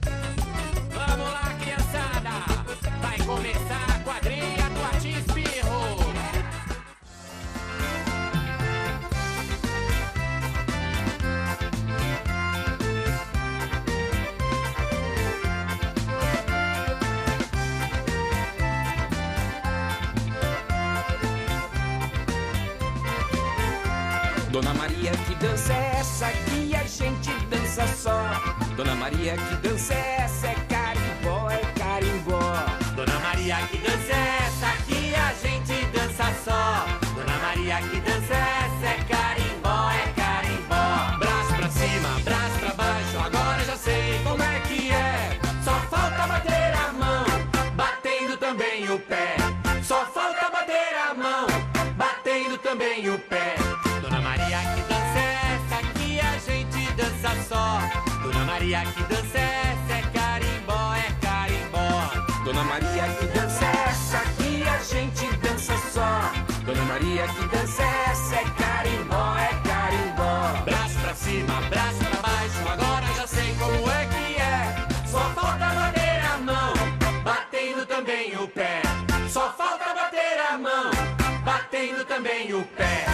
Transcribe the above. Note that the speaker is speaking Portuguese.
Vamos lá, criançada! Vai começar a quadrilha do Atispirro! Dona Maria, que dança é essa que a gente dança só? Dona Maria, que dança é essa? É carimbó, é carimbó. Dona Maria, que dança é essa que a gente dança só? Dona Maria, que dança é essa? É carimbó, é carimbó. Braço pra cima, braço pra baixo, agora já sei como é que é. Só falta bater a mão, batendo também o pé. Só falta bater a mão, batendo também o pé. Maria, que dança essa? É carimbó, é carimbó. Dona Maria, que dança essa que a gente dança só? Dona Maria, que dança essa? É carimbó, é carimbó. Braço pra cima, braço pra baixo, agora já sei como é que é. Só falta bater a mão, batendo também o pé. Só falta bater a mão, batendo também o pé.